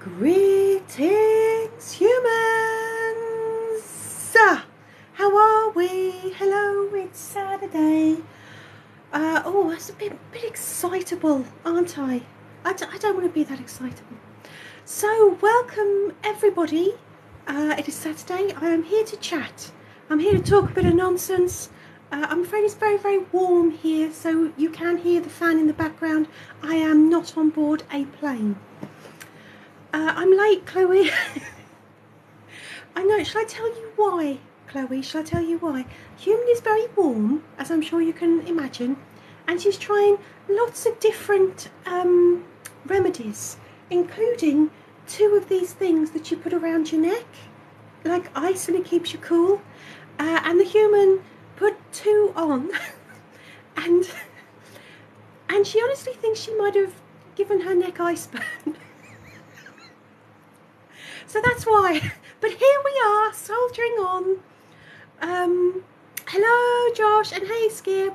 Greetings, humans! Ah, How are we? Hello, it's Saturday. Uh, oh, that's a bit, bit excitable, aren't I? I, d- I don't want to be that excitable. So, welcome everybody. Uh, it is Saturday. I am here to chat. I'm here to talk a bit of nonsense. Uh, I'm afraid it's very, very warm here, so you can hear the fan in the background. I am not on board a plane. Uh, I'm late, Chloe. I know. Shall I tell you why, Chloe? Shall I tell you why? Human is very warm, as I'm sure you can imagine, and she's trying lots of different um, remedies, including two of these things that you put around your neck, like ice, and it keeps you cool. Uh, and the human put two on, and and she honestly thinks she might have given her neck ice burn. So that's why. But here we are, soldiering on. Um, hello, Josh, and hey, Skip.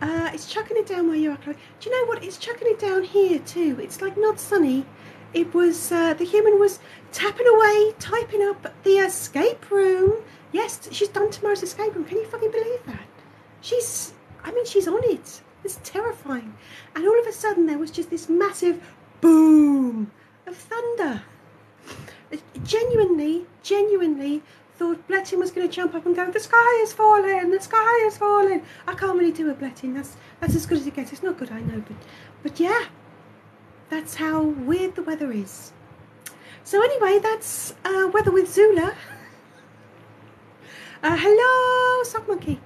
Uh, it's chucking it down where you are, Chloe. Do you know what? It's chucking it down here too. It's like not sunny. It was uh, the human was tapping away, typing up the escape room. Yes, she's done tomorrow's escape room. Can you fucking believe that? She's, I mean, she's on it. It's terrifying. And all of a sudden, there was just this massive boom of thunder. Genuinely, genuinely thought Blettin was going to jump up and go, the sky is falling, the sky is falling. I can't really do a Blettin. That's that's as good as it gets. It's not good, I know, but but yeah, that's how weird the weather is. So anyway, that's uh, weather with Zoola. Uh, hello, Sock Monkey.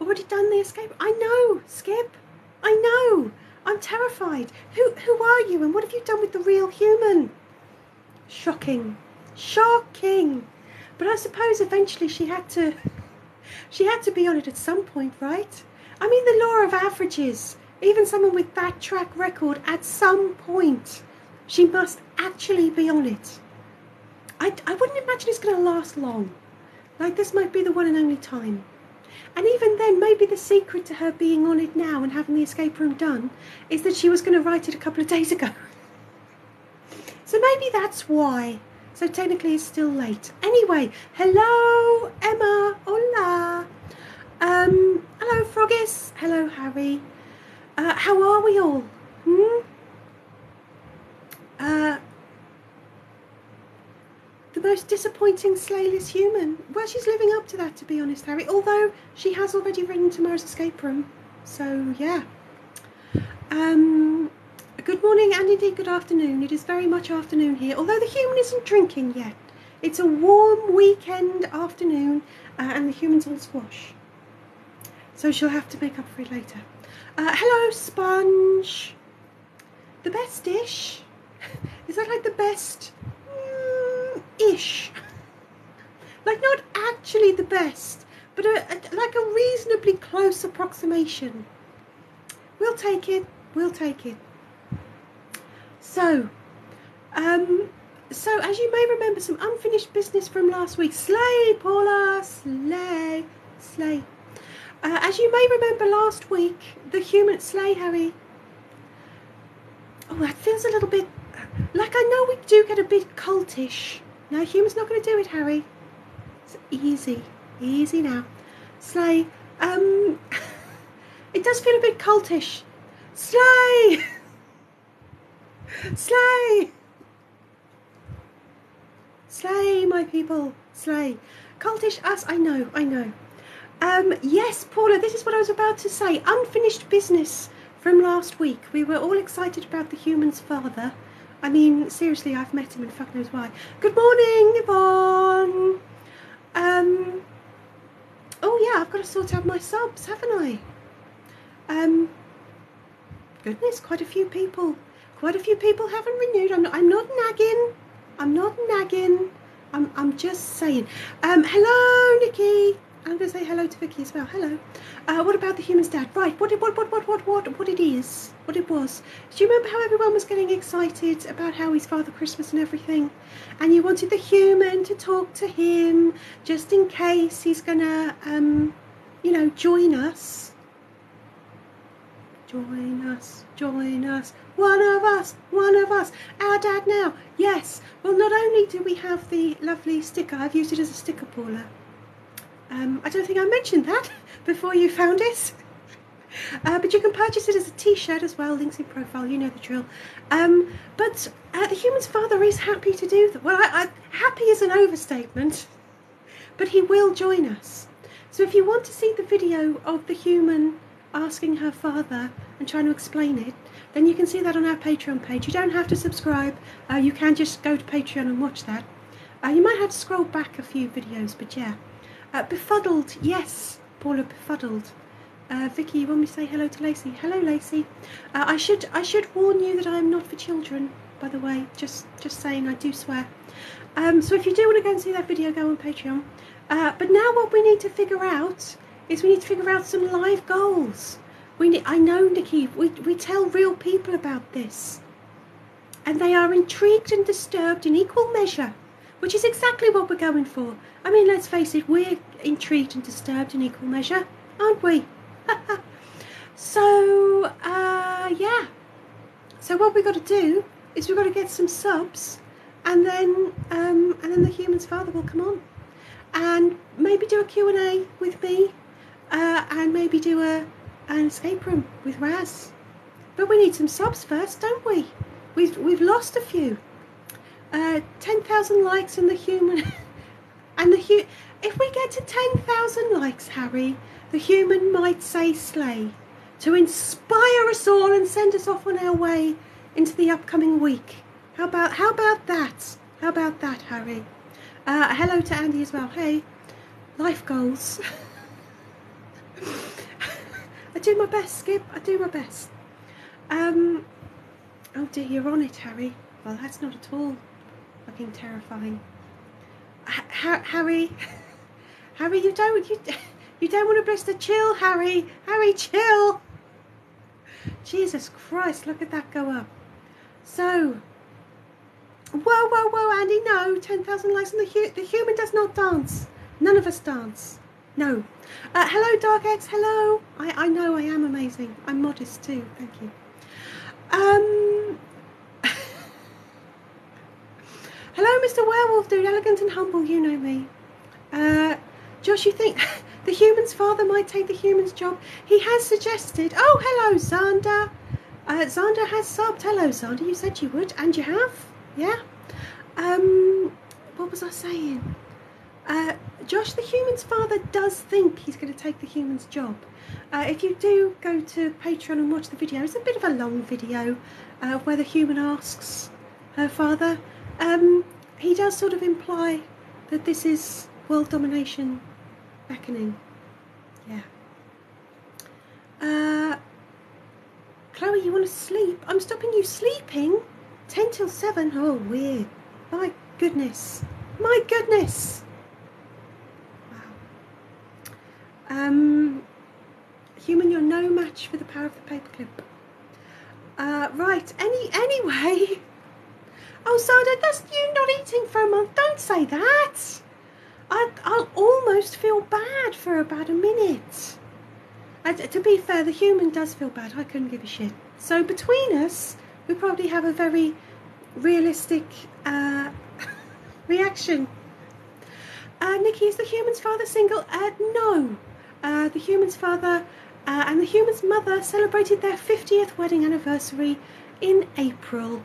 Already done the escape? I know, Skip. I know. I'm terrified. Who who are you and what have you done with the real human? Shocking. Shocking. But I suppose eventually she had to she had to be on it at some point, right? I mean the law of averages. Even someone with that track record at some point she must actually be on it. I, I wouldn't imagine it's going to last long. Like this might be the one and only time. And even then, maybe the secret to her being on it now and having the escape room done is that she was going to write it a couple of days ago. So maybe that's why. So technically, it's still late. Anyway, hello, Emma. Hola. Um, hello, Froggis. Hello, Harry. Uh, how are we all? Hmm? Uh, the most disappointing slayless human. Well, she's living up to that, to be honest, Harry. Although she has already written tomorrow's escape room, so yeah. Um, good morning and indeed good afternoon. It is very much afternoon here, although the human isn't drinking yet. It's a warm weekend afternoon, uh, and the human's on squash, so she'll have to make up for it later. Uh, hello, Sponge. The best dish. Is that like the best? Ish. Like not actually the best, but a, a, like a reasonably close approximation. We'll take it. We'll take it. So, um, so as you may remember, some unfinished business from last week. Slay, Paula, slay, slay. Uh, as you may remember last week, the human slay, Harry. Oh, that feels a little bit like I know we do get a bit cultish. No, human's not going to do it, Harry. It's easy, easy now. Slay. Um, it does feel a bit cultish. Slay. Slay! Slay, my people, slay. Cultish us, I know, I know. Um, yes, Paula, this is what I was about to say. Unfinished business from last week. We were all excited about the human's father. I mean, seriously, I've met him and fuck knows why. Good morning, Yvonne. Um, oh yeah, I've got to sort out my subs, haven't I? Um, goodness, quite a few people quite a few people haven't renewed. I'm not, I'm not nagging. I'm not nagging. I'm, I'm just saying. Um, hello, Nikki. I'm going to say hello to Vicky as well. Hello. Uh, what about the human's dad? Right. What, what, what, what, what, what, what it is? What it was? Do you remember how everyone was getting excited about how he's Father Christmas and everything? And you wanted the human to talk to him just in case he's going to, um, you know, join us. join us, join us. One of us, one of us. Our dad now. Yes. Well, not only do we have the lovely sticker, I've used it as a sticker Paula. Um, I don't think I mentioned that before you found it. Uh, but you can purchase it as a t-shirt as well, links in profile, you know the drill. Um, but uh, the human's father is happy to do that. Well, I, I, happy is an overstatement, but he will join us. So if you want to see the video of the human asking her father and trying to explain it, then you can see that on our Patreon page. You don't have to subscribe, uh, you can just go to Patreon and watch that. Uh, you might have to scroll back a few videos, but yeah. Uh, befuddled, yes, Paula befuddled. Uh, Vicky, me to say hello to Lacey? Hello, Lacey. Uh, I should I should warn you that I am not for children. By the way, just just saying, I do swear. Um, so if you do want to go and see that video, go on Patreon. Uh, but now what we need to figure out is we need to figure out some live goals. We need, I know, Nikki, we, we tell real people about this. And they are intrigued and disturbed in equal measure, which is exactly what we're going for. I mean, let's face it, we're intrigued and disturbed in equal measure, aren't we? so, uh, yeah. So what we've got to do is we've got to get some subs and then um, and then the human's father will come on and maybe do a Q&A with me uh, and maybe do a an escape room with Raz. But we need some subs first, don't we? We've we've lost a few. Uh, ten thousand likes and the human and the hu- if we get to ten thousand likes, Harry, the human might say slay to inspire us all and send us off on our way into the upcoming week. How about how about that? How about that, Harry? Uh, hello to Andy as well. Hey, life goals. I do my best, Skip. I do my best. Um, oh dear, you're on it, Harry. Well, that's not at all fucking terrifying. Harry, Harry, you don't you you don't want to bless the chill, Harry. Harry, chill. Jesus Christ, look at that go up. So, whoa, whoa, whoa, Andy, no, 10,000 likes and the, hu- the human does not dance. None of us dance. No. Uh, hello, Dark X. Hello. I, I know I am amazing. I'm modest too. Thank you. Um. Hello, Mr. Werewolf Dude. Elegant and humble. You know me. Uh, Josh, you think the human's father might take the human's job? He has suggested. Oh, hello, Xander. Uh, Xander has subbed. Hello, Xander. You said you would, and you have. Yeah. Um. What was I saying? Uh, Josh, the human's father, does think he's going to take the human's job. Uh, if you do go to Patreon and watch the video, it's a bit of a long video uh, where the human asks her father. Um, he does sort of imply that this is world domination beckoning. Yeah. Uh, Chloe, you want to sleep? I'm stopping you sleeping? 10 till 7? Oh, weird. My goodness. My goodness. Um, human, you're no match for the power of the paperclip. Uh, right, any anyway. Oh, Sada, that's you not eating for a month. Don't say that. I, I'll almost feel bad for about a minute. And to be fair, the human does feel bad. I couldn't give a shit. So between us, we probably have a very realistic uh, reaction. Uh, Nikki, is the human's father single? Uh, no. Uh, the human's father uh, and the human's mother celebrated their 50th wedding anniversary in April.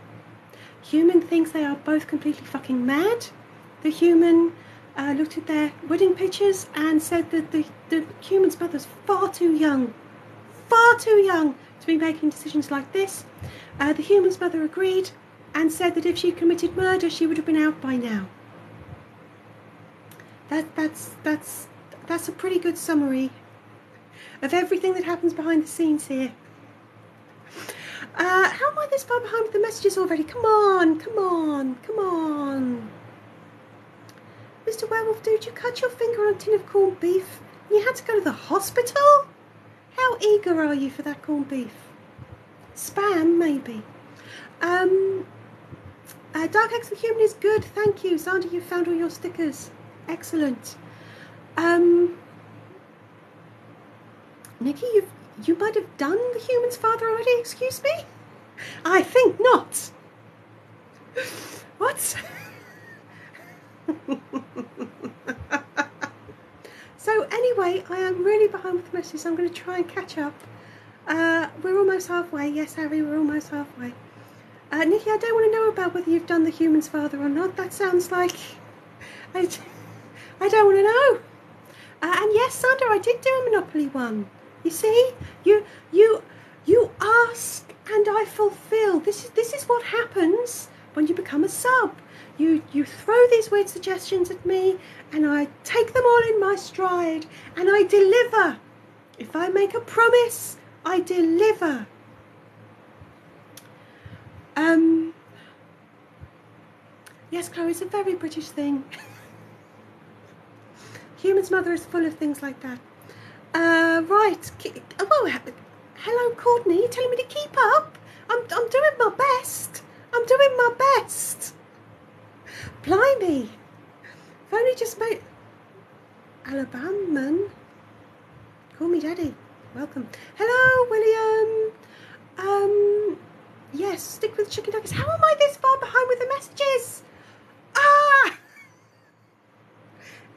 Human thinks they are both completely fucking mad. The human uh, looked at their wedding pictures and said that the, the human's mother's far too young, far too young to be making decisions like this. Uh, the human's mother agreed and said that if she committed murder, she would have been out by now. That, that's, that's that's a pretty good summary of everything that happens behind the scenes here. Uh, how am I this far behind with the messages already? Come on, come on, come on. Mr. Werewolf Dude, you cut your finger on a tin of corned beef and you had to go to the hospital? How eager are you for that corned beef? Spam, maybe. Um, uh, Dark X the Human is good, thank you. Xander, you found all your stickers. Excellent. Um, Nikki, you've you might have done the human's father already, excuse me? I think not. What? so anyway, I am really behind with the message, so I'm going to try and catch up. Uh, we're almost halfway. Yes, Harry, we're almost halfway. Uh, Nikki, I don't want to know about whether you've done the human's father or not. That sounds like... I, I don't want to know. Uh, and yes, Sandra, I did do a Monopoly one. You see, you you you ask and I fulfill. This is this is what happens when you become a sub. You you throw these weird suggestions at me and I take them all in my stride and I deliver. If I make a promise, I deliver. Um Yes, Chloe, it's a very British thing. Human's mother is full of things like that. Uh, right. Oh, hello, Courtney. You're telling me to keep up? I'm, I'm doing my best. I'm doing my best. Blimey. I've only just made... Alabama. Call me daddy. Welcome. Hello, William. Um, yes, stick with chicken nuggets. How am I this far behind with the messages? Ah!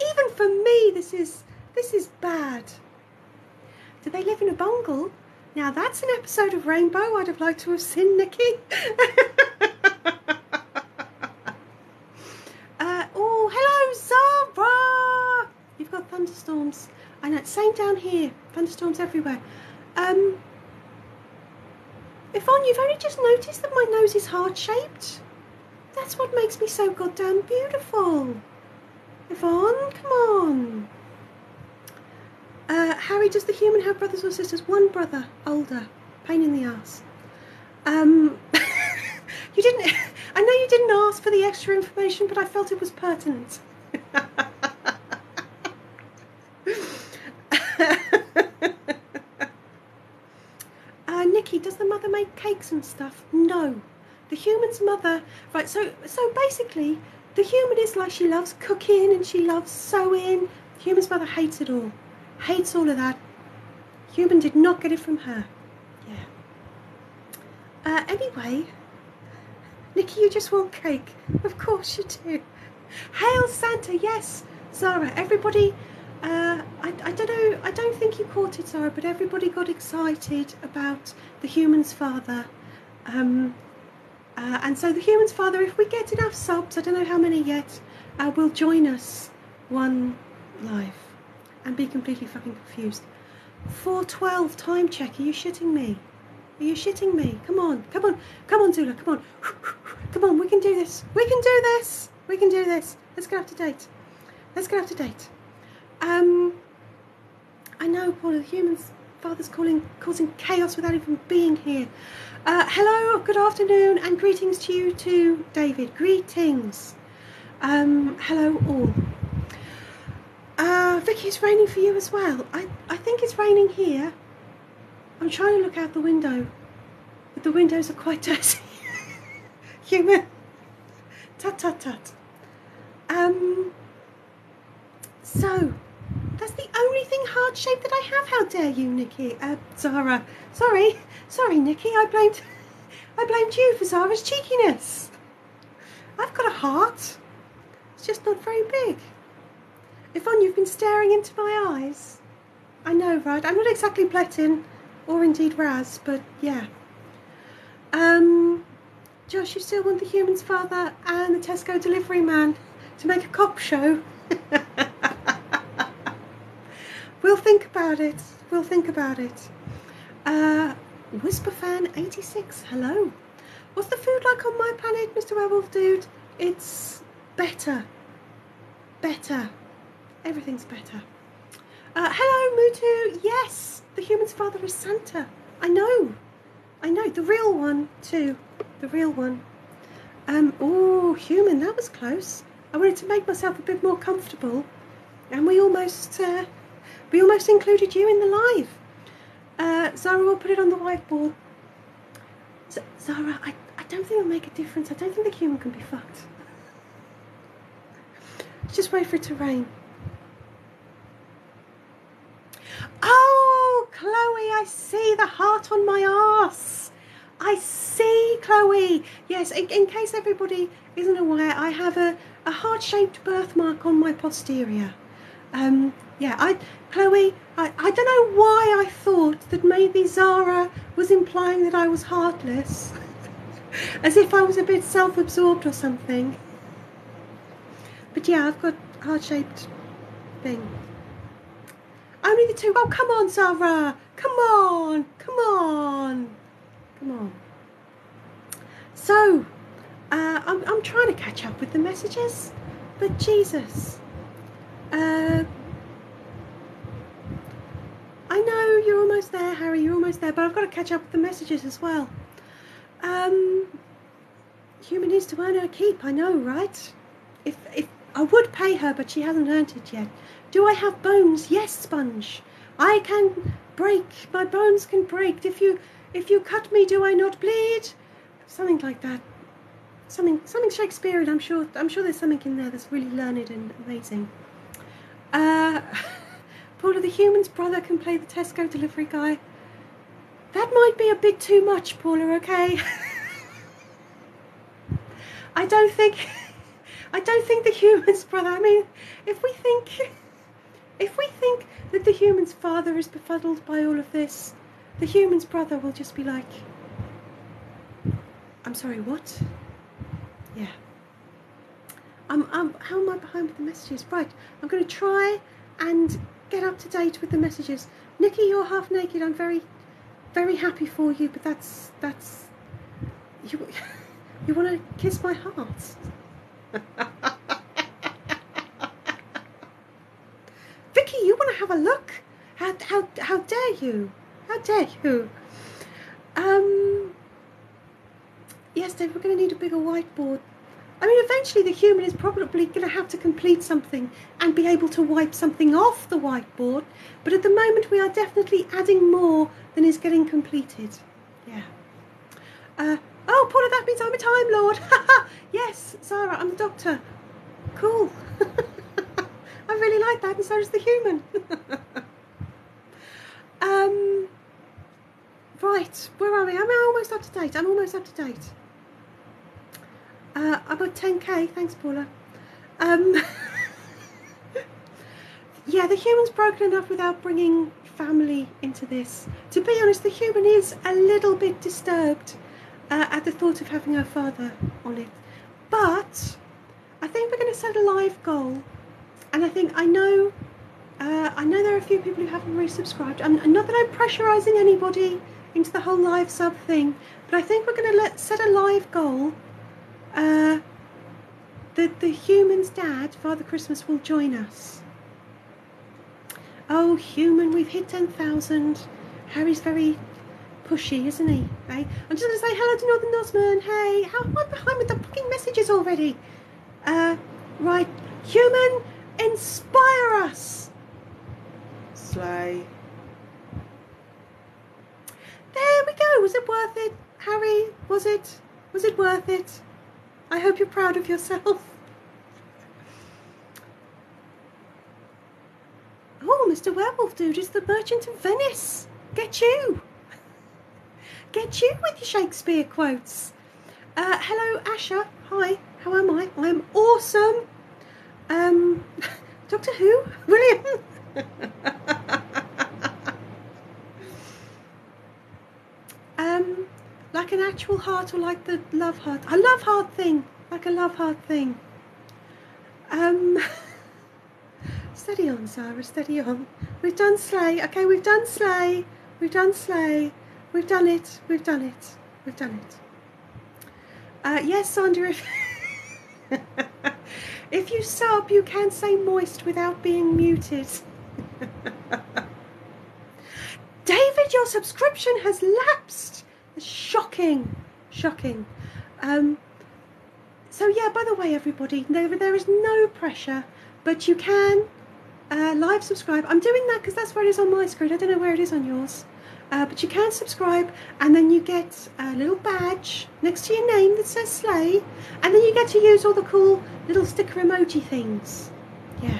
Even for me, this is this is bad. Do they live in a bungle? Now that's an episode of Rainbow I'd have liked to have seen, Nikki. uh, oh, hello, Zara! You've got thunderstorms. I know, same down here. Thunderstorms everywhere. Um, Yvonne, you've only just noticed that my nose is heart-shaped. That's what makes me so goddamn beautiful. Yvonne, come on. Uh, Harry, does the human have brothers or sisters? One brother, older. Pain in the ass. Um, you didn't. I know you didn't ask for the extra information, but I felt it was pertinent. uh, Nikki, does the mother make cakes and stuff? No. The human's mother. Right. So, so basically, the human is like she loves cooking and she loves sewing. The human's mother hates it all hates all of that. Human did not get it from her. Yeah. Uh, anyway, Nikki, you just want cake. Of course you do. Hail Santa, yes. Zara, everybody, uh, I, I don't know, I don't think you caught it, Zara, but everybody got excited about the human's father. Um, uh, and so the human's father, if we get enough subs, I don't know how many yet, uh, will join us one live and be completely fucking confused. 412 time check. Are you shitting me? Are you shitting me? Come on, come on, come on, Zoola, come on. Come on, we can do this. We can do this. We can do this. Let's get up to date. Let's get up to date. Um, I know, Paul, the humans, father's calling, causing chaos without even being here. Uh, hello, good afternoon, and greetings to you too, David. Greetings. Um, hello, all. Uh, Vicky, it's raining for you as well. I, I think it's raining here. I'm trying to look out the window, but the windows are quite dirty. Human. Tut tut tut. Um. So, that's the only thing heart shaped that I have. How dare you, Nikki? Uh, Zara. Sorry, sorry, Nikki. I blamed, I blamed you for Zara's cheekiness. I've got a heart. It's just not very big. Yvonne, you've been staring into my eyes. I know, right? I'm not exactly Pletin, or indeed Raz, but yeah. Um, Josh, you still want the human's father and the Tesco delivery man to make a cop show? we'll think about it. We'll think about it. Uh, Whisperfan86, hello. What's the food like on my planet, Mr. Werewolf Dude? It's better. Better. Everything's better. Uh, hello, Mutu. Yes, the human's father is Santa. I know. I know. The real one, too. The real one. Um, oh, human, that was close. I wanted to make myself a bit more comfortable. And we almost, uh, we almost included you in the live. Uh, Zara will put it on the whiteboard. Z Zara, I, I don't think it'll make a difference. I don't think the human can be fucked. Just wait for it to rain. Oh, Chloe, I see the heart on my arse. I see, Chloe. Yes, in, in case everybody isn't aware, I have a, a heart-shaped birthmark on my posterior. Um, yeah, I, Chloe, I, I don't know why I thought that maybe Zara was implying that I was heartless, as if I was a bit self-absorbed or something. But yeah, I've got heart-shaped thing. Only the two. Oh, come on, Sarah. Come on. Come on. Come on. So, uh, I'm, I'm trying to catch up with the messages, but Jesus. Uh, I know you're almost there, Harry. You're almost there, but I've got to catch up with the messages as well. Um, human needs to earn her keep. I know, right? If if I would pay her, but she hasn't earned it yet. Do I have bones? Yes, Sponge. I can break. My bones can break. If you if you cut me, do I not bleed? Something like that. Something something Shakespearean. I'm sure. I'm sure there's something in there that's really learned and amazing. Uh, Paula, the human's brother can play the Tesco delivery guy. That might be a bit too much, Paula. Okay. I don't think. I don't think the human's brother. I mean, if we think, if we think that the human's father is befuddled by all of this, the human's brother will just be like, I'm sorry, what? Yeah. I'm, I'm, how am I behind with the messages? Right, I'm going to try and get up to date with the messages. Nikki, you're half naked. I'm very, very happy for you, but that's, that's, you, you want to kiss my heart? Vicky, you want to have a look? How, how, how dare you? How dare you? Um, yes, Dave, we're going to need a bigger whiteboard. I mean, eventually the human is probably going to have to complete something and be able to wipe something off the whiteboard. But at the moment, we are definitely adding more than is getting completed. Yeah. Uh, oh, Paula, that means I'm a Time Lord. yes, Sarah, I'm the Doctor. Cool. Really like that, and so does the human. um, right, where are we? I'm almost up to date? I'm almost up to date. Uh, I'm at 10k. Thanks, Paula. Um, yeah, the human's broken enough without bringing family into this. To be honest, the human is a little bit disturbed uh, at the thought of having her father on it. But I think we're going to set a live goal, and I think I know. Uh, I know there are a few people who haven't resubscribed. I'm not that I'm pressurising anybody into the whole live sub thing, but I think we're going to let set a live goal. Uh, that the human's dad, Father Christmas, will join us. Oh, human, we've hit 10,000. Harry's very pushy, isn't he? Hey, I'm just going to say hello to Northern Osman. Hey, how am I behind with the fucking messages already? Uh, right. Human, inspire us. Slay. There we go. Was it worth it, Harry? Was it? Was it worth it? I hope you're proud of yourself. Oh, Mr. Werewolf Dude is the merchant of Venice. Get you. Get you with your Shakespeare quotes. Uh, hello, Asher. Hi, how am I? I'm awesome. Um, Doctor Who? William? um, like an actual heart or like the love heart? A love heart thing. Like a love heart thing. Um, steady on, Sarah, steady on. We've done Slay. Okay, we've done Slay. We've done Slay. We've done it. We've done it. We've done it. Uh, yes, Sandra, if, you sub, you can say moist without being muted. David, your subscription has lapsed. Shocking. Shocking. Um, so, yeah, by the way, everybody, there, there is no pressure, but you can uh, live subscribe. I'm doing that because that's where it is on my screen. I don't know where it is on yours. Uh, but you can subscribe and then you get a little badge next to your name that says Slay and then you get to use all the cool little sticker emoji things. Yeah.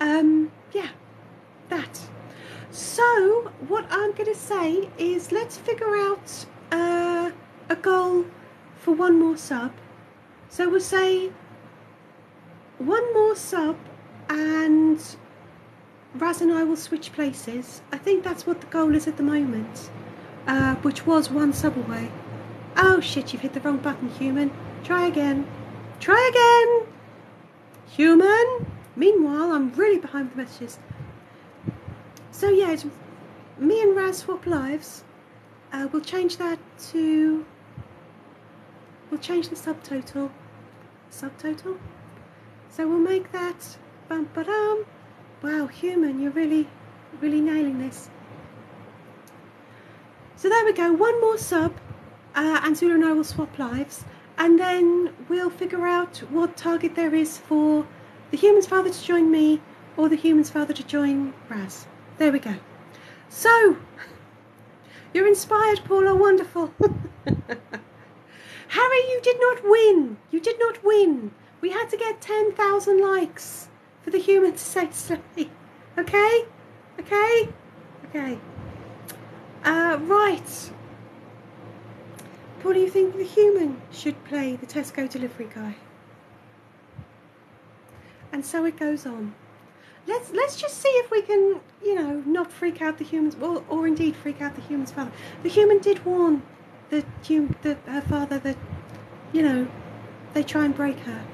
Um, yeah, that. So, what I'm going to say is let's figure out uh, a goal for one more sub. So, we'll say one more sub and Raz and I will switch places. I think that's what the goal is at the moment, uh, which was one sub away. Oh shit, you've hit the wrong button, human. Try again. Try again! Human! Meanwhile, I'm really behind the messages. So yeah, it's me and Raz swap lives. Uh, we'll change that to... We'll change the subtotal. Subtotal? So we'll make that... Bum ba dum. Wow, human, you're really, really nailing this. So there we go, one more sub, uh, and Zoola and I will swap lives, and then we'll figure out what target there is for the human's father to join me or the human's father to join Raz. There we go. So, you're inspired, Paula, wonderful. Harry, you did not win. You did not win. We had to get 10,000 likes for the human to say slowly. Okay? Okay? Okay. Uh, right. What do you think the human should play the Tesco delivery guy? And so it goes on. Let's let's just see if we can, you know, not freak out the humans, or, or indeed freak out the human's father. The human did warn the the her father that, you know, they try and break her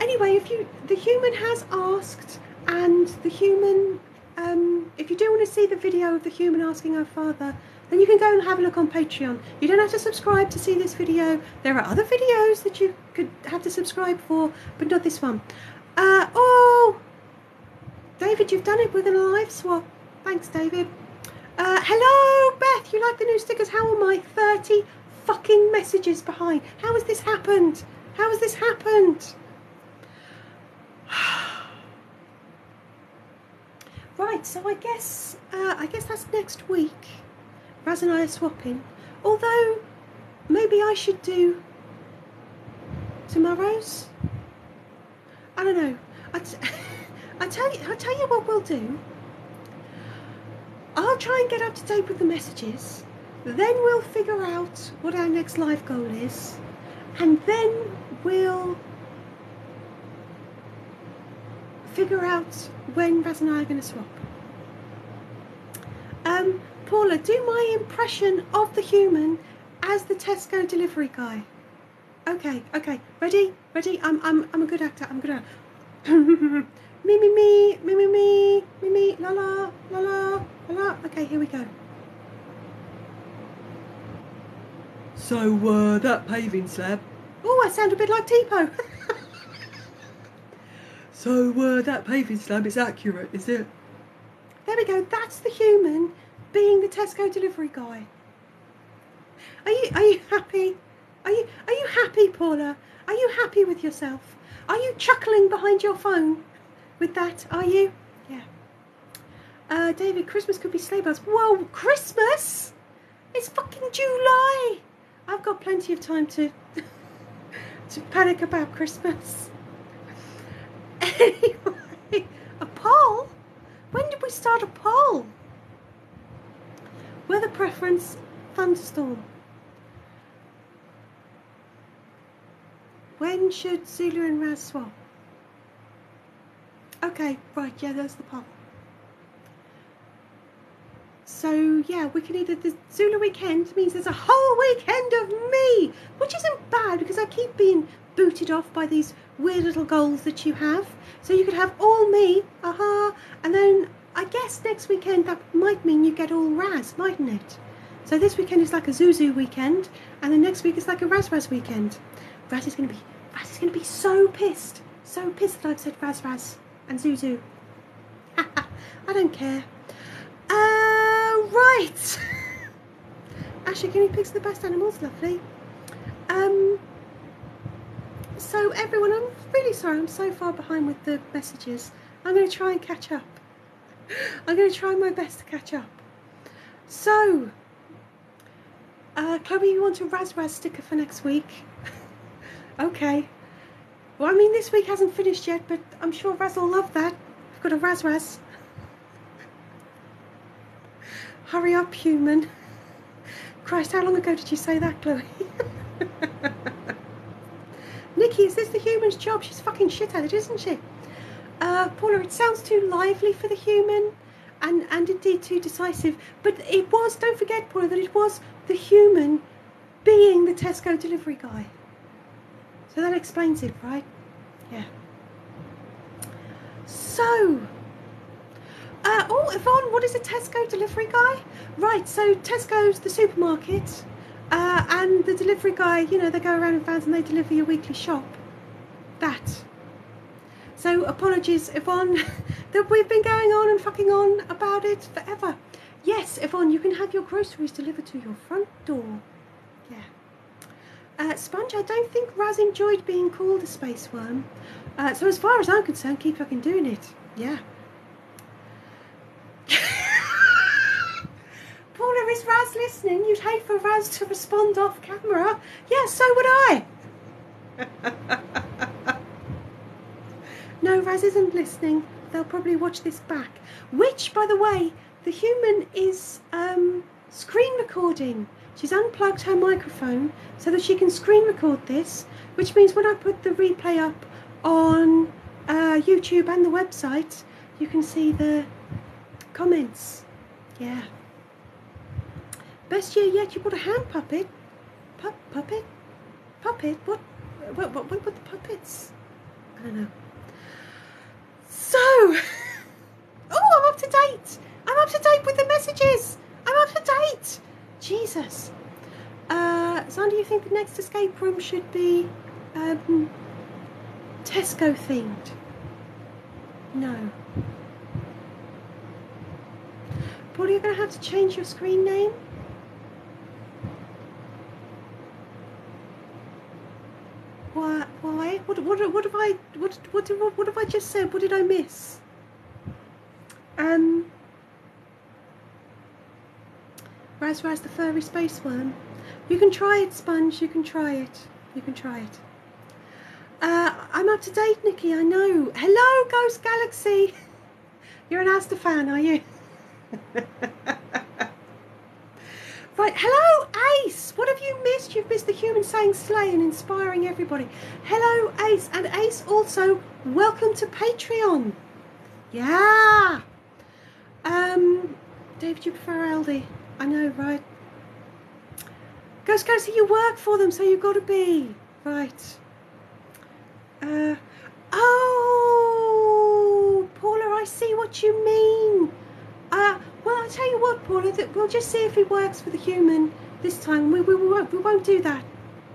anyway, if you the human has asked, and the human, um, if you do want to see the video of the human asking her father, then you can go and have a look on Patreon. You don't have to subscribe to see this video. There are other videos that you could have to subscribe for, but not this one. Uh, oh, David, you've done it with a live swap. Thanks, David. Uh, hello, Beth. You like the new stickers? How are my 30 fucking messages behind? How has this happened? How has this happened? right, so I guess uh, I guess that's next week. Raz and I are swapping. Although maybe I should do tomorrow's. I don't know. I, t- I tell you, I tell you what we'll do. I'll try and get up to date with the messages. Then we'll figure out what our next life goal is, and then we'll figure out when Raz and I are going to swap. Um, Paula, do my impression of the human as the Tesco delivery guy. Okay, okay, ready, ready. I'm, I'm, I'm a good actor. I'm good. me, me, me, me, me, me, me, me, la la, la la, la la. Okay, here we go. So, uh, that paving slab. Oh, I sound a bit like Tipo. So, uh, that paving slab is accurate, is it? There we go. That's the human being the Tesco delivery guy. Are you are you happy? Are you are you happy, Paula? Are you happy with yourself? Are you chuckling behind your phone with that? Are you? Yeah. Uh, David, Christmas could be sleigh bells. Whoa, Christmas! It's fucking July. I've got plenty of time to to panic about Christmas. Anyway, a poll? When did we start a poll? Weather preference, thunderstorm. When should Zoola and Raz swap? Okay, right, yeah, there's the poll. So yeah, we can either the Zoola weekend means there's a whole weekend of me, which isn't bad because I keep being booted off by these weird little goals that you have. So you could have all me, aha, and then I guess next weekend that might mean you get all Raz, mightn't it? So this weekend is like a Zuzu weekend, and the next week is like a Raz Raz weekend. Raz is gonna be Raz is gonna be so pissed, so pissed that I've said Raz Raz and Zuzu. I don't care. Uh, right. Asher Guinea pigs are the best animals, lovely. Um, so everyone, I'm really sorry, I'm so far behind with the messages. I'm going to try and catch up. I'm going to try my best to catch up. So, uh, Chloe, you want a Raz Raz sticker for next week? okay. Well, I mean, this week hasn't finished yet, but I'm sure Raz will love that. I've got a Raz Raz. Hurry up, human. Christ, how long ago did you say that, Chloe? Nikki, is this the human's job? She's fucking shit at it, isn't she? Uh, Paula, it sounds too lively for the human and, and indeed too decisive. But it was, don't forget, Paula, that it was the human being the Tesco delivery guy. So that explains it, right? Yeah. So, uh, oh, Yvonne, what is a Tesco delivery guy? Right, so Tesco's the supermarket, uh, and the delivery guy, you know, they go around in vans and they deliver your weekly shop. That. So apologies, Yvonne, that we've been going on and fucking on about it forever. Yes, Yvonne, you can have your groceries delivered to your front door. Yeah. Uh, Sponge, I don't think Raz enjoyed being called a space worm. Uh, so as far as I'm concerned, keep fucking doing it. Yeah. Paula, is Raz listening? You'd hate for Raz to respond off camera. Yeah, so would I. no, Raz isn't listening. They'll probably watch this back. Which, by the way, the human is um, screen recording. She's unplugged her microphone so that she can screen record this, which means when I put the replay up on uh, YouTube and the website, you can see the comments. Yeah. Best year yet, you bought a hand puppet. Pup, puppet? Puppet? What? What, what, what, what the puppets? I don't know. So, oh, I'm up to date. I'm up to date with the messages. I'm up to date. Jesus. Uh, Xander, you think the next escape room should be um, Tesco themed? No. Paul, you're going to have to change your screen name. Why? Why? What? What? Have I? What? What? What, what have I just said? What did I miss? Um. Raz Raz the furry space worm. You can try it, Sponge. You can try it. You can try it. Uh, I'm up to date, Nikki. I know. Hello, Ghost Galaxy. You're an Asta fan, are you? right. Hello, Ace. What have you missed? You've missed the human saying slay and inspiring everybody. Hello, Ace. And Ace also, welcome to Patreon. Yeah. Um, David, you prefer Aldi? I know, right? Ghost Galaxy, you work for them, so you've got to be. Right. Uh, oh, Paula, I see what you mean. Uh, well, I'll tell you what, Paula, that we'll just see if it works for the human this time. We, we, we, won't, we won't do that.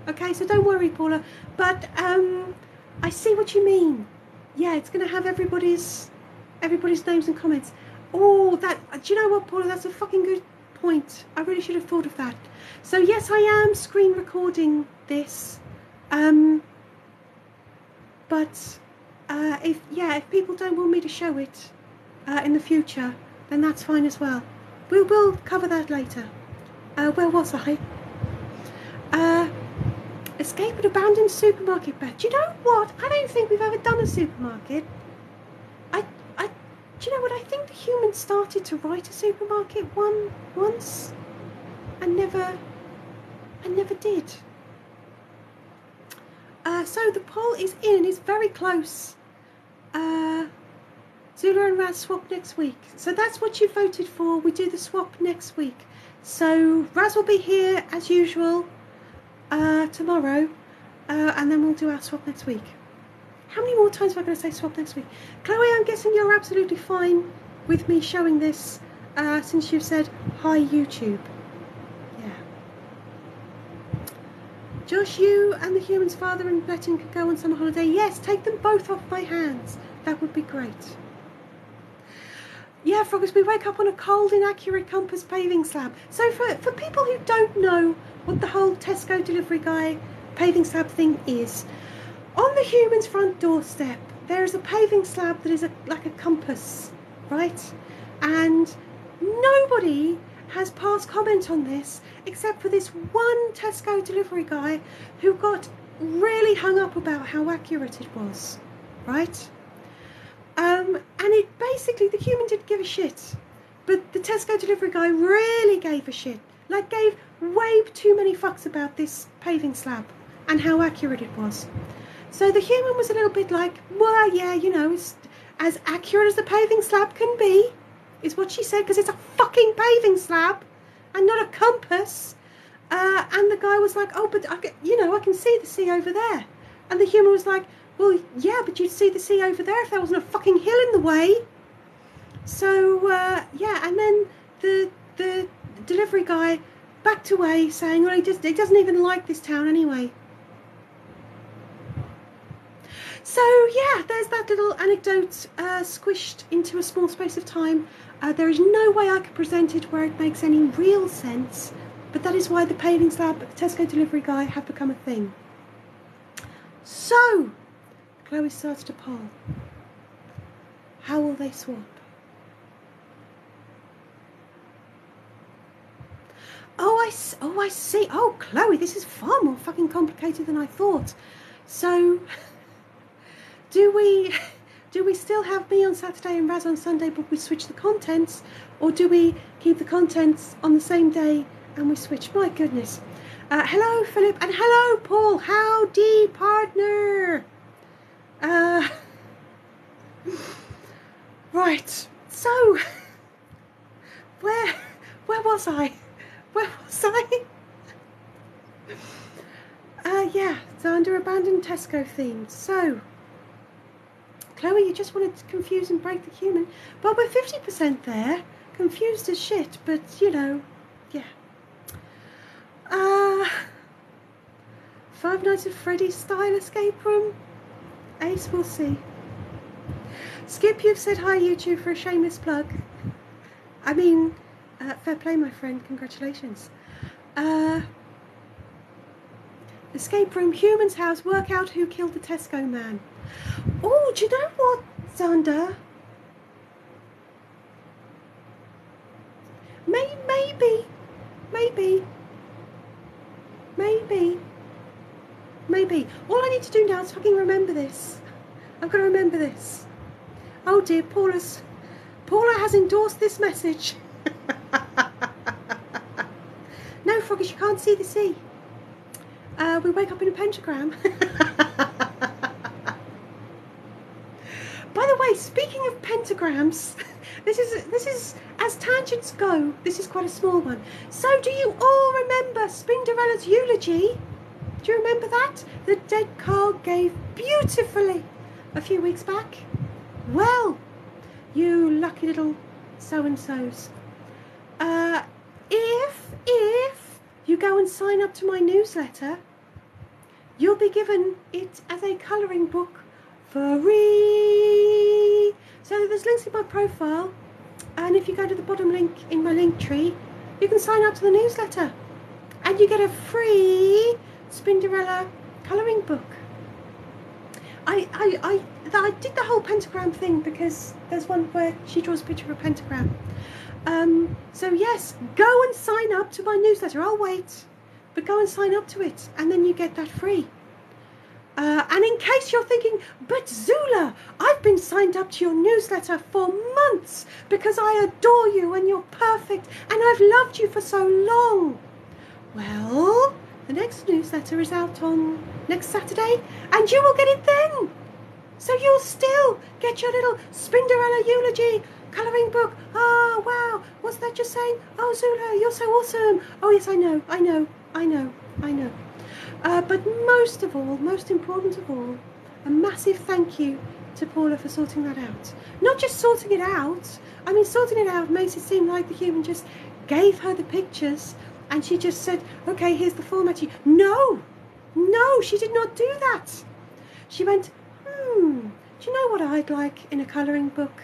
Okay, so don't worry, Paula. But um, I see what you mean. Yeah, it's going to have everybody's everybody's names and comments. Oh, that. Do you know what, Paula? That's a fucking good point. I really should have thought of that. So yes, I am screen recording this. Um, but uh, if yeah, if people don't want me to show it uh, in the future, then that's fine as well. We will cover that later. Uh, where was I? Uh, escape an abandoned supermarket. Beth, do you know what? I don't think we've ever done a supermarket. I, I, do you know what? I think the humans started to write a supermarket one once, and never, and never did. Uh, so the poll is in and it's very close. Uh, Zoola and Raz swap next week. So that's what you voted for. We do the swap next week. So Raz will be here as usual uh, tomorrow, uh, and then we'll do our swap next week. How many more times am I going to say swap next week? Chloe, I'm guessing you're absolutely fine with me showing this uh, since you've said hi YouTube. Yeah. Josh, you and the human's father and Betton could go on summer holiday. Yes, take them both off my hands. That would be great. Yeah, Froggers, we wake up on a cold, inaccurate compass paving slab. So for, for people who don't know what the whole Tesco delivery guy paving slab thing is, on the human's front doorstep, there is a paving slab that is a, like a compass, right? And nobody has passed comment on this except for this one Tesco delivery guy who got really hung up about how accurate it was, right? Um, and it basically, the human didn't give a shit. But the Tesco delivery guy really gave a shit. Like, gave way too many fucks about this paving slab and how accurate it was. So the human was a little bit like, well, yeah, you know, it's as accurate as the paving slab can be, is what she said, because it's a fucking paving slab and not a compass. Uh, and the guy was like, oh, but I can, you know, I can see the sea over there. And the human was like, well, yeah, but you'd see the sea over there if there wasn't a fucking hill in the way. So uh, yeah, and then the the delivery guy backed away, saying, well, he just he doesn't even like this town anyway. So yeah, there's that little anecdote uh, squished into a small space of time. Uh, there is no way I could present it where it makes any real sense, but that is why the paving slab, the Tesco delivery guy, have become a thing. So, Chloe starts to poll. How will they swap? Oh, I, oh, I see. Oh, Chloe, this is far more fucking complicated than I thought. So, do we do we still have me on Saturday and Raz on Sunday, but we switch the contents, or do we keep the contents on the same day and we switch? My goodness. Uh, hello, Philip, and hello, Paul. Howdy, partner. Uh, right. So, where where was I? Where was I? Uh, yeah, under abandoned Tesco theme. So, Chloe, you just wanted to confuse and break the human. Well, we're 50% there. Confused as shit, but you know, yeah. Uh, Five Nights at Freddy's style escape room. Ace, we'll see. Skip, you've said hi, YouTube, for a shameless plug. I mean, uh, fair play, my friend. Congratulations. Uh, escape room, human's house. Work out who killed the Tesco man. Oh, do you know what, Xander? May- maybe, maybe, maybe, maybe. All I need to do now is fucking remember this. I've got to remember this. Oh dear, Paula's. Paula has endorsed this message. no, Froggish, you can't see the sea. Uh, we wake up in a pentagram. By the way, speaking of pentagrams, this is this is as tangents go. This is quite a small one. So, do you all remember Spinderella's eulogy? Do you remember that? The dead Carl gave beautifully a few weeks back. Well, you lucky little so and so's. Uh, if if you go and sign up to my newsletter, you'll be given it as a colouring book for free. So there's links in my profile, and if you go to the bottom link in my link tree, you can sign up to the newsletter, and you get a free Spinderella colouring book. I, I, I, I did the whole pentagram thing because there's one where she draws a picture of a pentagram. Um, so yes, go and sign up to my newsletter. I'll wait, but go and sign up to it, and then you get that free. Uh, and in case you're thinking, but Zoola, I've been signed up to your newsletter for months because I adore you and you're perfect and I've loved you for so long. Well, the next newsletter is out on next Saturday and you will get it then. So you'll still get your little Spinderella eulogy colouring book. Oh, wow. What's that just saying? Oh, Zoola, you're so awesome. Oh, yes, I know, I know, I know, I know. Uh, but most of all, most important of all, a massive thank you to Paula for sorting that out. Not just sorting it out, I mean, sorting it out makes it seem like the human just gave her the pictures and she just said, okay, here's the format. No, no, she did not do that. She went, hmm, do you know what I'd like in a colouring book?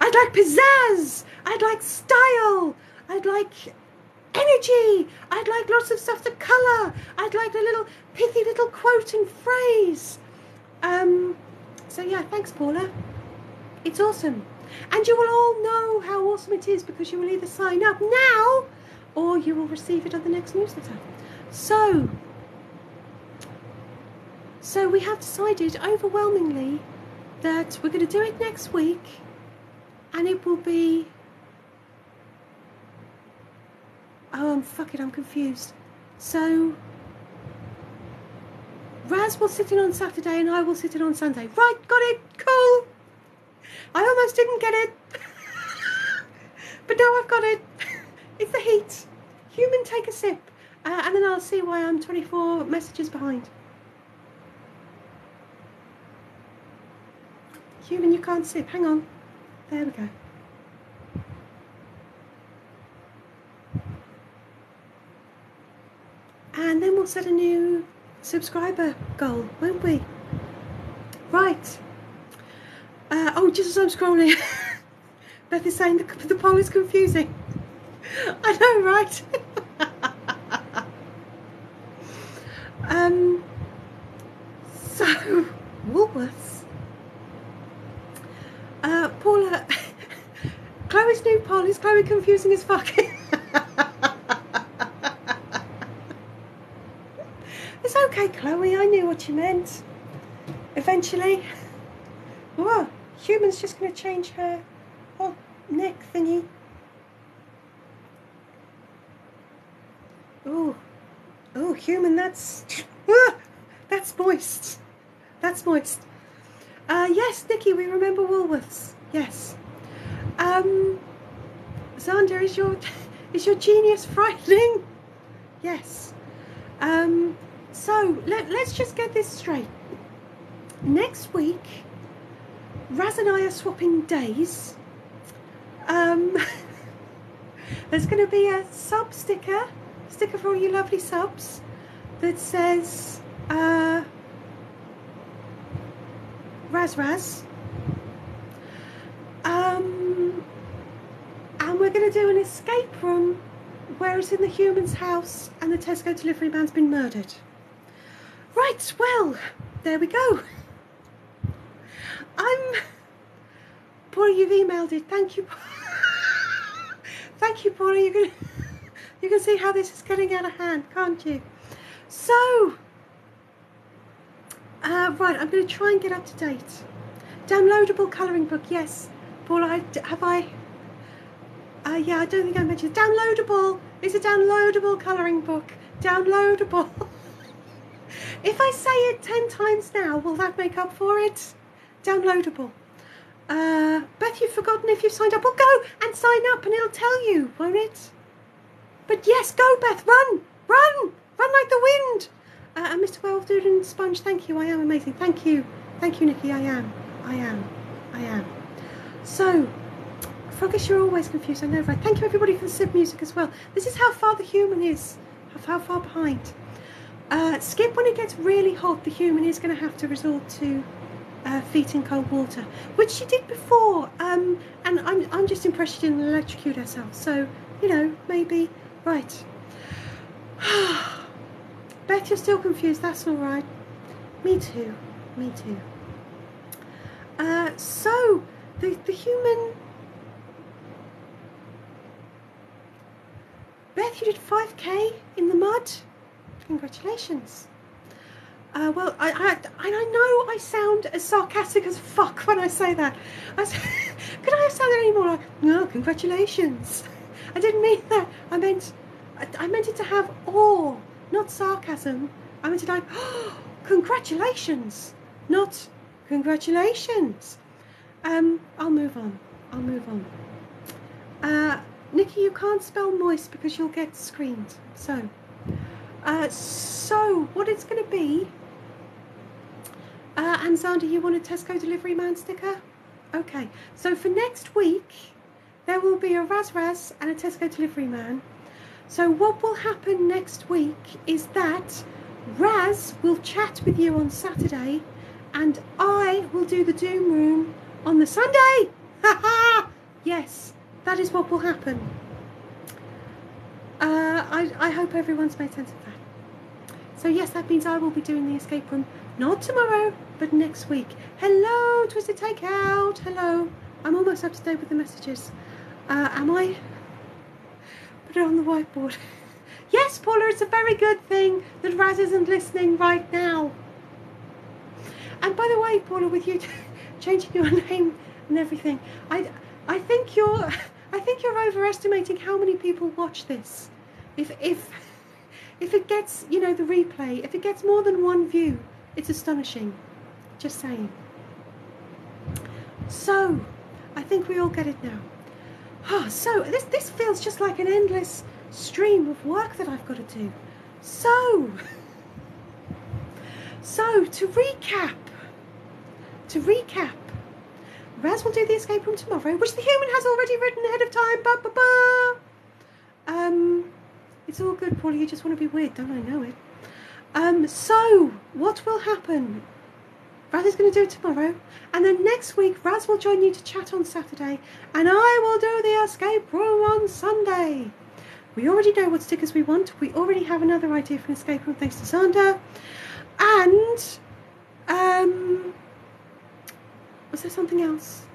I'd like pizzazz, I'd like style, I'd like energy. I'd like lots of stuff to colour. I'd like a little pithy little quote and phrase. Um, so yeah, thanks, Paula. It's awesome. And you will all know how awesome it is because you will either sign up now or you will receive it on the next newsletter. So, so we have decided overwhelmingly that we're going to do it next week and it will be Oh, I'm fuck it, I'm confused. So, Raz will sit in on Saturday and I will sit in on Sunday. Right, got it, cool. I almost didn't get it. but now I've got it. It's the heat. Human, take a sip. Uh, and then I'll see why I'm 24 messages behind. Human, you can't sip. Hang on. There we go. And then we'll set a new subscriber goal, won't we? Right. Uh, oh, just as I'm scrolling, Beth is saying the, the poll is confusing. I know, right? um. So, Woolworths. Uh, Paula, Chloe's new poll is Chloe confusing as fuck. it's okay, Chloe. I knew what you meant. Eventually. Whoa, human's just going to change her whole neck thingy. Oh, oh, human, that's ah, that's moist. That's moist. Uh, yes, Nikki, we remember Woolworths. Yes. Um, Xander, is your is your genius frightening? Yes. Um, so let, let's just get this straight. Next week, Raz and I are swapping days. Um, there's going to be a sub sticker, sticker for all you lovely subs, that says uh, Raz Raz. Um, and we're going to do an escape room where it's in the human's house and the Tesco delivery man's been murdered. Right, well, there we go. I'm. Paula, you've emailed it. Thank you. Thank you, Paula. You can, you can see how this is getting out of hand, can't you? So, uh, right, I'm going to try and get up to date. Downloadable colouring book, yes. Paula, I, have I? Uh, yeah, I don't think I mentioned downloadable. It's a downloadable colouring book. Downloadable. if I say it ten times now, will that make up for it? Downloadable. Uh, Beth, you've forgotten if you've signed up. Well, go and sign up and it'll tell you, won't it? But yes, go, Beth, run, run, run like the wind. Uh, and Mr. Welldude and Sponge, thank you. I am amazing. Thank you. Thank you, Nikki. I am. I am. I am. So, Froggish, you're always confused. I know, right? Thank you, everybody, for the sib music as well. This is how far the human is, how far behind. Uh, Skip, when it gets really hot, the human is going to have to resort to uh, feet in cold water, which she did before. Um, and I'm, I'm just impressed she didn't electrocute herself. So, you know, maybe. Right. Beth, you're still confused. That's all right. Me too. Me too. Uh, so, the, the human. Beth, you did 5k in the mud. Congratulations. Uh, well, I, I, I know I sound as sarcastic as fuck when I say that. I, could I have sounded any more like, no, congratulations? I didn't mean that. I meant, I, I meant it to have awe, not sarcasm. I meant it like, oh, congratulations, not congratulations. Um, I'll move on. I'll move on. Uh, Nikki, you can't spell moist because you'll get screened. So, uh, so what it's going to be uh, and Xander, you want a Tesco delivery man sticker? Okay, so for next week, there will be a Raz Raz and a Tesco delivery man. So what will happen next week is that Raz will chat with you on Saturday and I will do the Doom Room on the Sunday. Ha ha! Yes, that is what will happen. Uh, I, I hope everyone's made sense of that. So yes, that means I will be doing the escape room not tomorrow, but next week. Hello, Twisted Takeout. Hello. I'm almost up to date with the messages. Uh, am I? Put it on the whiteboard. yes, Paula, it's a very good thing that Raz isn't listening right now. And by the way, Paula, with you changing your name and everything, I, I think you're, I think you're overestimating how many people watch this. If if if it gets you know the replay, if it gets more than one view, it's astonishing. Just saying. So, I think we all get it now. Ah, so this this feels just like an endless stream of work that I've got to do. So, so to recap, to recap, Raz will do the escape room tomorrow, which the human has already written ahead of time. Ba ba ba. Um, it's all good, Paula. You just want to be weird, don't I know it? Um, so what will happen? Raz is going to do it tomorrow, and then next week Raz will join you to chat on Saturday, and I will do the escape room on Sunday. We already know what stickers we want. We already have another idea for an escape room thanks to Sandra. And um was there something else?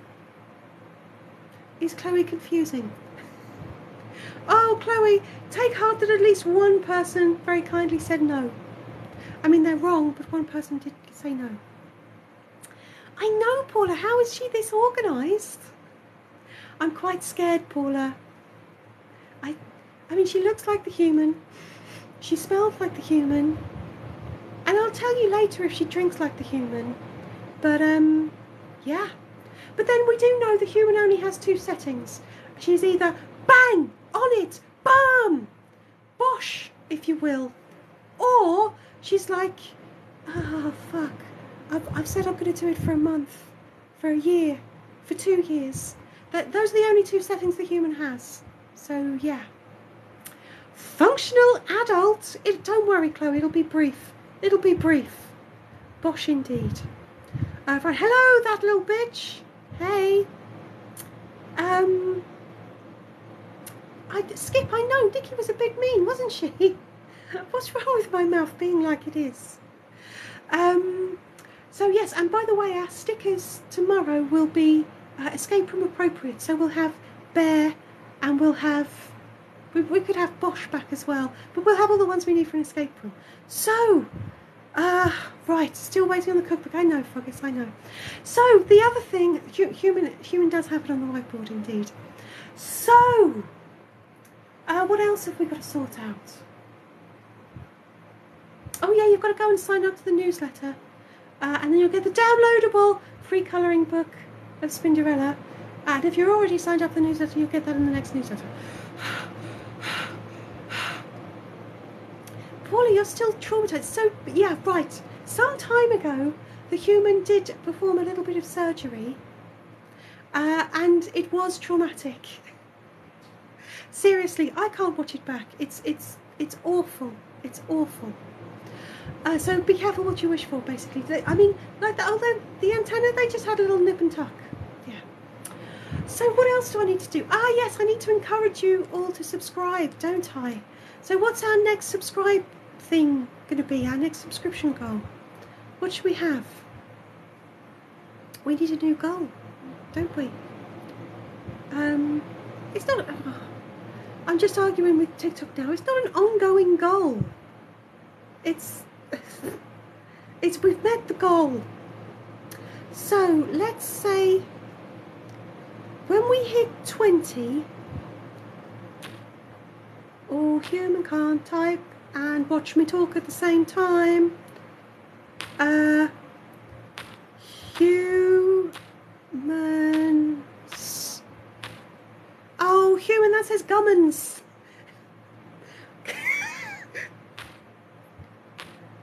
Is Chloe confusing? Oh, Chloe, take heart that at least one person very kindly said no. I mean, they're wrong, but one person did say no. I know, Paula. How is she this organised? I'm quite scared, Paula. I, I mean, she looks like the human. She smells like the human. And I'll tell you later if she drinks like the human. But, um, yeah. But then we do know the human only has two settings. She's either bang, on it, bam, bosh, if you will. Or she's like, oh, fuck. I've, I've said I'm going to do it for a month, for a year, for two years. That, those are the only two settings the human has. So, yeah. Functional adult. It, don't worry, Chloe, it'll be brief. It'll be brief. Bosh indeed. Uh, right, hello, that little bitch. Hey. Um. I skip. I know. Dickie was a bit mean, wasn't she? What's wrong with my mouth being like it is? Um. So yes, and by the way, our stickers tomorrow will be uh, escape room appropriate. So we'll have bear, and we'll have. We, we could have Bosh back as well, but we'll have all the ones we need for an escape room. So, uh, right, still waiting on the cookbook. I know, Froggus, I know. So the other thing, hu- human human does have it on the whiteboard indeed. So, uh, what else have we got to sort out? Oh yeah, you've got to go and sign up to the newsletter, uh, and then you'll get the downloadable free colouring book of Spinderella. And if you're already signed up for the newsletter, you'll get that in the next newsletter. Paula, you're still traumatized. So, yeah, right. Some time ago, the human did perform a little bit of surgery, uh, and it was traumatic. Seriously, I can't watch it back. It's it's it's awful. It's awful. Uh, so be careful what you wish for. Basically, They- I mean, like the other the antenna, they just had a little nip and tuck. Yeah. So what else do I need to do? Ah, yes, I need to encourage you all to subscribe, don't I? So what's our next subscribe thing going to be? Our next subscription goal? What should we have? We need a new goal, don't we? Um, it's not. oh, I'm just arguing with TikTok now. It's not an ongoing goal. It's. It's we've met the goal. So let's say when we hit 20, all human can't type and watch me talk at the same time. Uh, humans. Oh, human, that says Gummins.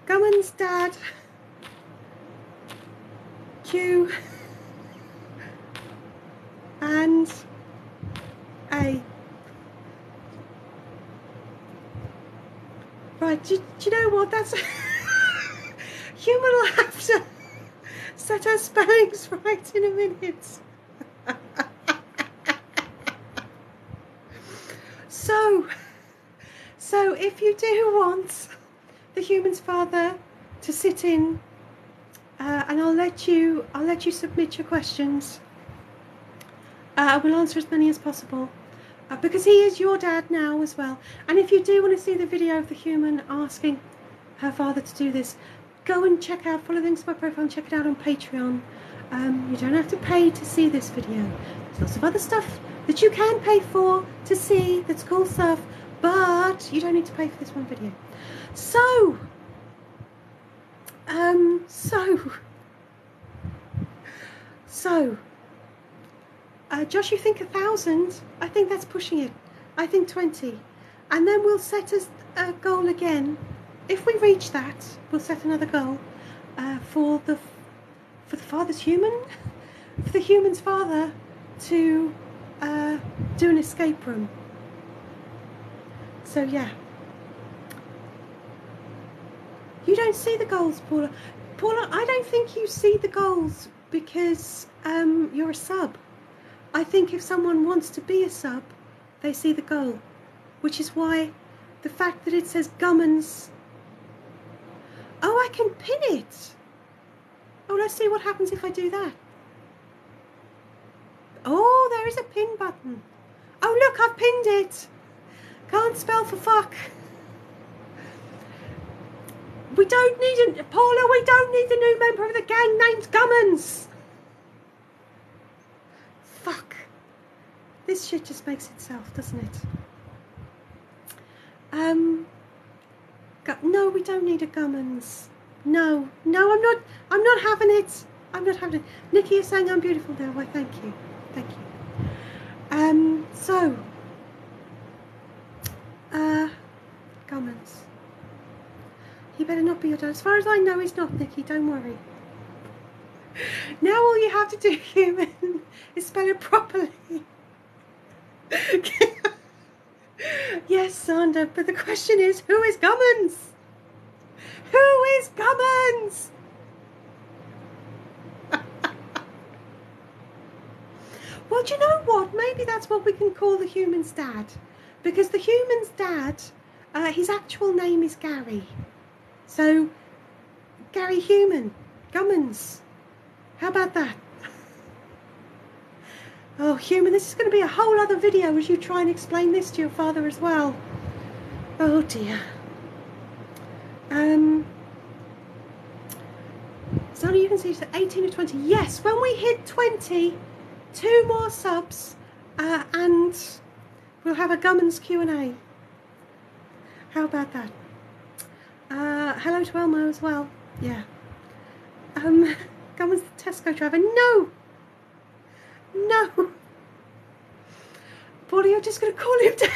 Gummins, Dad. Q. And A. Right, do, do you know what? That's. Human will have to set our spellings right in a minute. so, so if you do want the human's father to sit in, uh, and I'll let you, I'll let you submit your questions. Uh, I will answer as many as possible uh, because he is your dad now as well. And if you do want to see the video of the human asking her father to do this, go and check out, follow the links to my profile and check it out on Patreon. Um, you don't have to pay to see this video. There's lots of other stuff that you can pay for to see that's cool stuff. But you don't need to pay for this one video. So, um, so, so, uh, Josh, you think a thousand? I think that's pushing it. I think 20. And then we'll set us a goal again. If we reach that, we'll set another goal uh, for the for the father's human, for the human's father to uh, do an escape room. So yeah. You don't see the goals, Paula. Paula, I don't think you see the goals because um, you're a sub. I think if someone wants to be a sub, they see the goal, which is why the fact that it says Gummins. Oh, I can pin it. Oh, let's see what happens if I do that. Oh, there is a pin button. Oh, look, I've pinned it. Can't spell for fuck. We don't need a Paula. We don't need a new member of the gang named Gummins. Fuck. This shit just makes itself, doesn't it? Um. No, we don't need a Gummins. No, no, I'm not. I'm not having it. I'm not having it. Nikki is saying I'm beautiful now. Why? Thank you, thank you. Um. So. Uh. Gummins. He better not be your dad. As far as I know, he's not, Nikki. Don't worry. Now all you have to do, human, is spell it properly. yes, Xander, but the question is, who is Gummins? Who is Gummins? well, do you know what? Maybe that's what we can call the human's dad. Because the human's dad, uh, his actual name is Gary. So, Gary Human, Gummins. How about that? Oh, human, this is going to be a whole other video as you try and explain this to your father as well. Oh dear. Um, so you can see it's 18 or 20. Yes, when we hit 20, two more subs, uh, and we'll have a Gummins Q&A. How about that? Uh, hello to Elmo as well. Yeah. Um, Gummins the Tesco driver. No! No! Paul, you're just going to call him dad.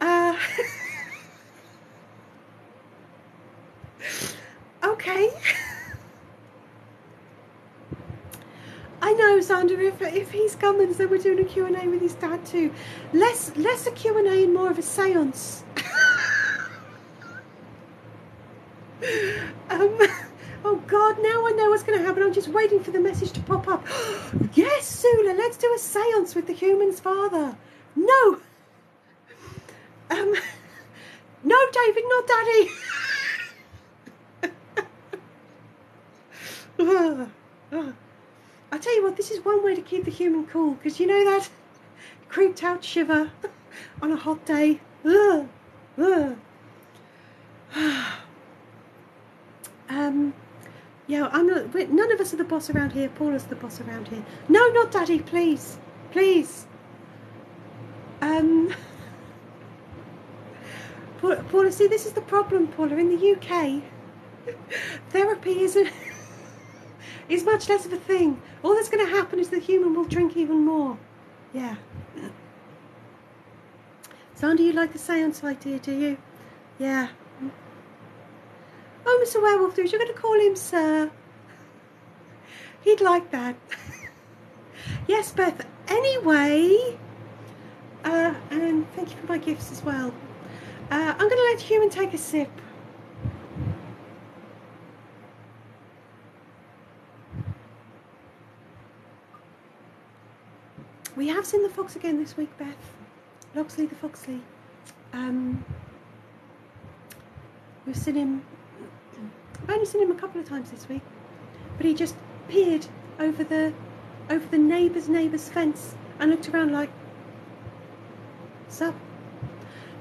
uh, okay. I know, Xander, he's Gummins, then we're doing a Q&A with his dad too. Less, less a Q&A and more of a seance. um, oh God, now I know what's going to happen. I'm just waiting for the message to pop up. yes, Zoola, let's do a seance with the human's father. No. Um, no, David, not Daddy. I tell you what, this is one way to keep the human cool because you know that creeped out shiver on a hot day. Ugh, ugh. um, yeah, I'm not. none of us are the boss around here. Paula's the boss around here. No, not Daddy, please, please. Um, Paula, see, this is the problem, Paula. In the UK, therapy isn't is much less of a thing. All that's going to happen is the human will drink even more. Yeah. Xander, you like the seance idea, do you? Yeah. Oh, Mr. Werewolf Dude, you're going to call him Sir. He'd like that. yes, Beth. Anyway, uh, and thank you for my gifts as well. Uh, I'm going to let Human take a sip. We have seen the fox again this week, Beth. Loxley the Foxley. Um, we've seen him. I've only seen him a couple of times this week, but he just peered over the over the neighbour's neighbour's fence and looked around like, sup,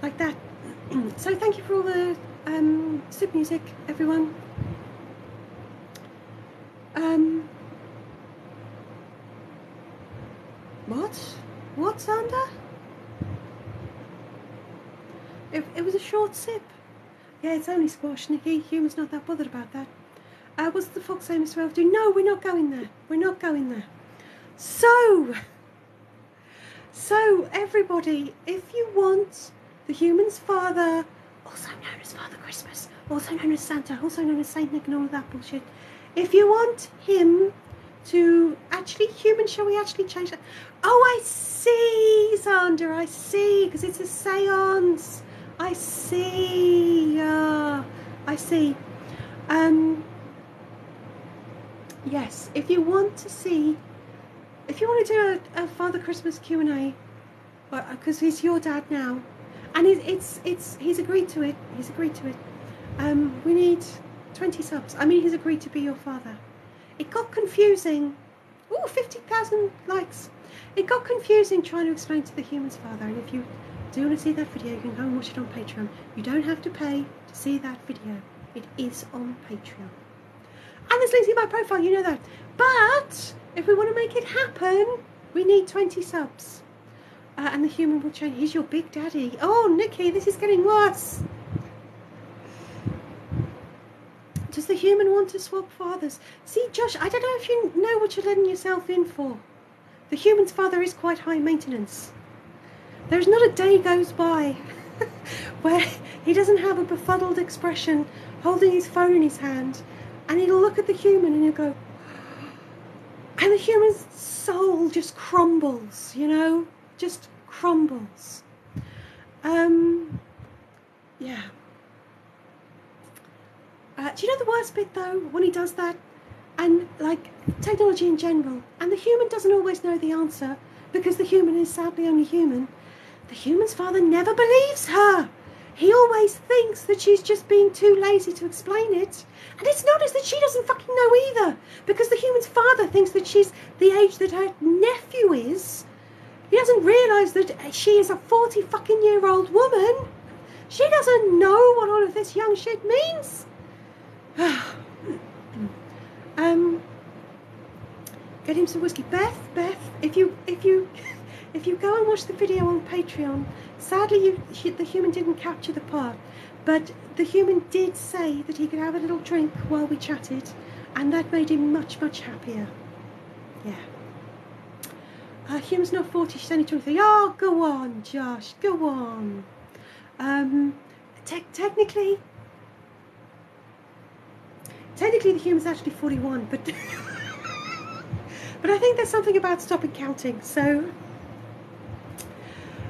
like that. so thank you for all the um, sip music, everyone. Um, What? What, Xander? It, it was a short sip. Yeah, it's only squash, Nikki. Human's not that bothered about that. Uh, what's the fox saying, Mr. Elfdo? No, we're not going there. We're not going there. So, so everybody, if you want the human's father, also known as Father Christmas, also known as Santa, also known as Saint Nick and all of that bullshit, if you want him to actually human, shall we actually change that? Oh, I see, Xander, I see, because it's a seance. I see. Uh, I see. Um, yes, if you want to see, if you want to do a, a Father Christmas Q and A, because he's your dad now, and it, it's it's he's agreed to it. He's agreed to it. Um, we need twenty subs. I mean, he's agreed to be your father. It got confusing. Oh, 50,000 likes. It got confusing trying to explain to the human's father. And if you do want to see that video, you can go and watch it on Patreon. You don't have to pay to see that video. It is on Patreon. And there's links in my profile, you know that. But if we want to make it happen, we need 20 subs. Uh, and the human will change. He's your big daddy. Oh, Nikki, this is getting worse. Does the human want to swap fathers? See, Josh, I don't know if you know what you're letting yourself in for. The human's father is quite high maintenance. There's not a day goes by where he doesn't have a befuddled expression holding his phone in his hand and he'll look at the human and he'll go, and the human's soul just crumbles, you know, just crumbles. Um, yeah. Uh, do you know the worst bit though when he does that, and like technology in general, and the human doesn't always know the answer because the human is sadly only human. The human's father never believes her. He always thinks that she's just being too lazy to explain it. And it's not as that she doesn't fucking know either, because the human's father thinks that she's the age that her nephew is. He doesn't realise that she is a 40 fucking year old woman. She doesn't know what all of this young shit means. um, get him some whiskey. Beth, Beth, if you, if you, if you go and watch the video on Patreon, sadly you, the human didn't capture the part, but the human did say that he could have a little drink while we chatted, and that made him much, much happier. Yeah. Uh, human's not 40, she's only 23. Oh, go on, Josh, go on. Um, te- technically, technically the human's actually 41, but but I think there's something about stopping counting. So,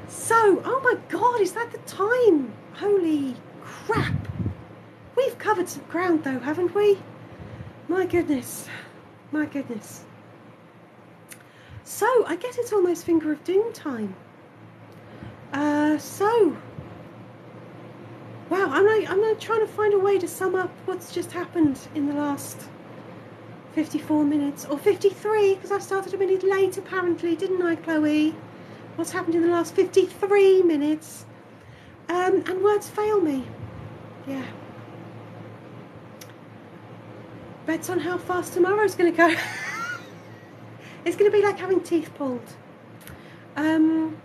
so, oh my God, is that the time? Holy crap! We've covered some ground though, haven't we? My goodness, my goodness. So, I guess it's almost finger of doom time. Uh, so, wow, I'm like, I'm trying to find a way to sum up what's just happened in the last 54 minutes, or 53, because I started a minute late apparently, didn't I, Chloe? What's happened in the last 53 minutes? Um, and words fail me. Yeah. Bets on how fast tomorrow's going to go. it's going to be like having teeth pulled. Um,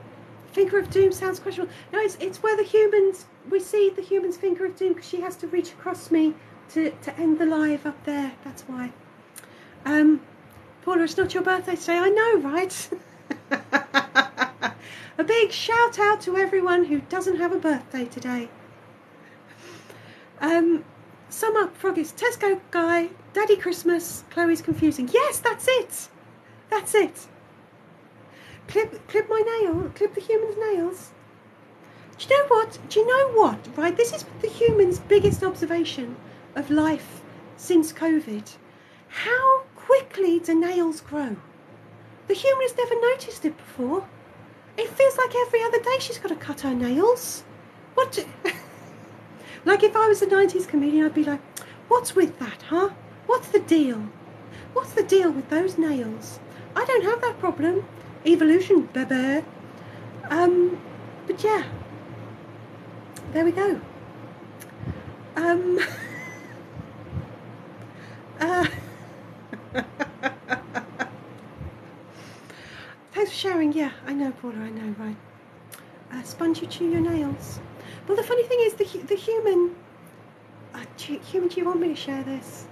finger of doom sounds questionable. No, it's it's where the humans we see the human's finger of doom because she has to reach across me to to end the live up there. That's why. Um, Paula, it's not your birthday today. I know, right? a big shout out to everyone who doesn't have a birthday today. Um, sum up, Froggies. Tesco guy, Daddy Christmas, Chloe's confusing. Yes, that's it. That's it. Clip, clip my nail. Clip the human's nails. Do you know what? Do you know what? Right, this is the human's biggest observation of life since COVID. How quickly do nails grow? The human has never noticed it before. It feels like every other day she's got to cut her nails. What? Do... like if I was a 90s comedian, I'd be like, what's with that, huh? What's the deal? What's the deal with those nails? I don't have that problem. Evolution, baby. Um, but yeah, there we go. Um, uh, thanks for sharing. Yeah, I know, Paula. I know, right? Uh, sponge you chew your nails. Well, the funny thing is, the the human. Uh, do you- human, do you want me to share this?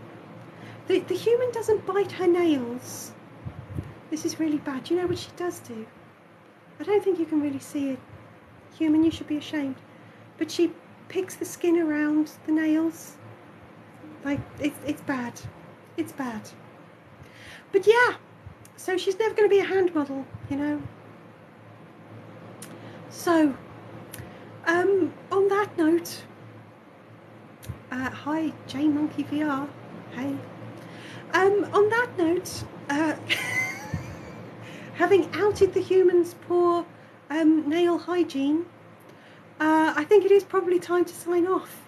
The the human doesn't bite her nails. This is really bad. Do you know what she does do? I don't think you can really see it. Human, you should be ashamed. But she picks the skin around the nails. Like it's it's bad. It's bad. But yeah, so she's never going to be a hand model, you know. So, um, on that note, uh, hi, J Monkey VR. Hey. Um, on that note, uh, having outed the humans' poor um, nail hygiene, uh, I think it is probably time to sign off.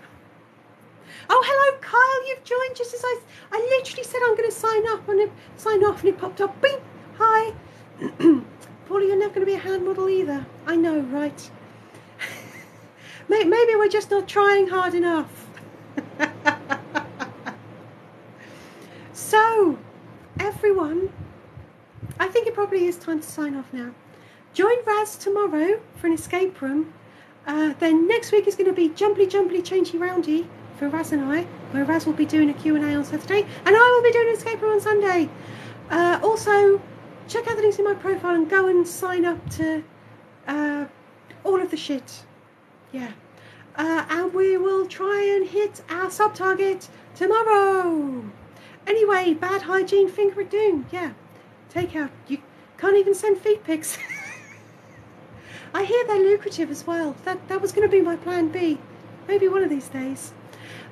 Oh, hello, Kyle. You've joined just as I, I literally said I'm going to sign up and it sign off, and it popped up. Bing. Hi, Paula. You're never going to be a hand model either. I know, right? Maybe we're just not trying hard enough. so, everyone, I think it probably is time to sign off now. Join Raz tomorrow for an escape room. Uh, then next week is going to be Jumbly Jumbly Changey Roundy for Raz and I, where Raz will be doing a Q&A on Saturday, and I will be doing an escape room on Sunday. Uh, also, check out the links in my profile and go and sign up to uh, all of the shit. Yeah. Uh, and we will try and hit our sub target tomorrow. Anyway, bad hygiene, finger of doom. Yeah. Take out. You can't even send feed pics. I hear they're lucrative as well. That that was going to be my plan B. Maybe one of these days.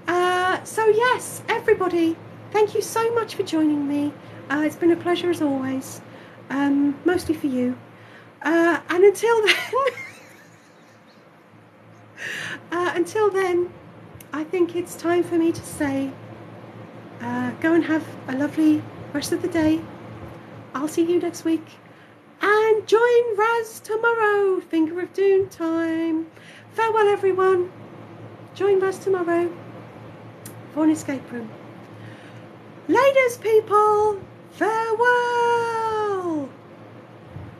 Uh, so yes, everybody, thank you so much for joining me. Uh, it's been a pleasure as always. Um, mostly for you. Uh, and until then, uh, until then, I think it's time for me to say, uh, go and have a lovely rest of the day. I'll see you next week. And join Raz tomorrow. Finger of Doom time. Farewell, everyone. Join Raz tomorrow for an escape room. Ladies, people. Farewell.